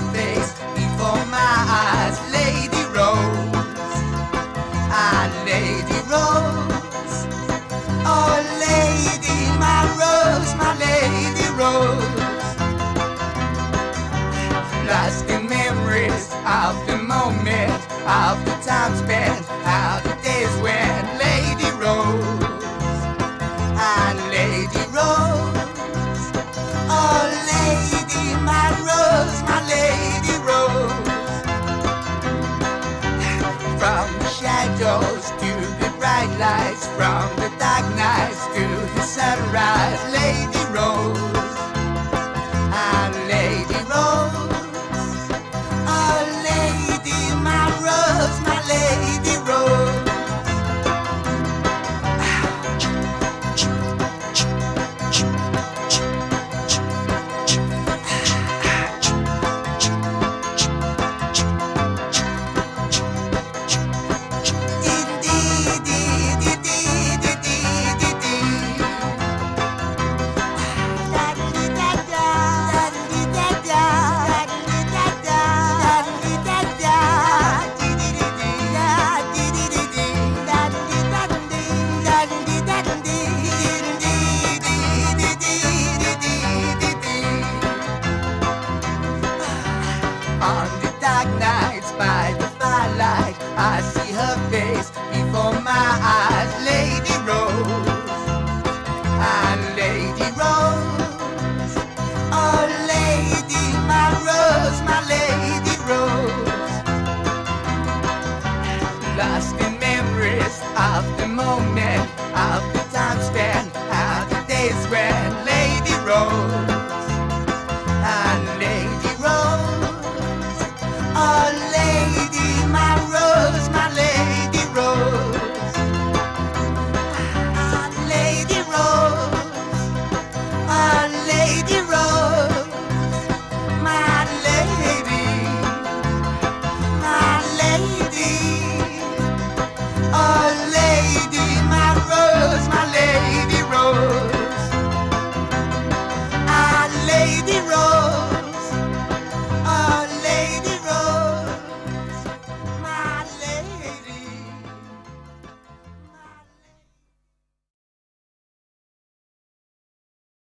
face before my eyes, Lady Rose. Ah, Lady Rose. On the dark nights by the firelight, I see her face before my eyes. Lady Rose, ah, Lady Rose, oh, Lady, my Rose, my Lady Rose. Lost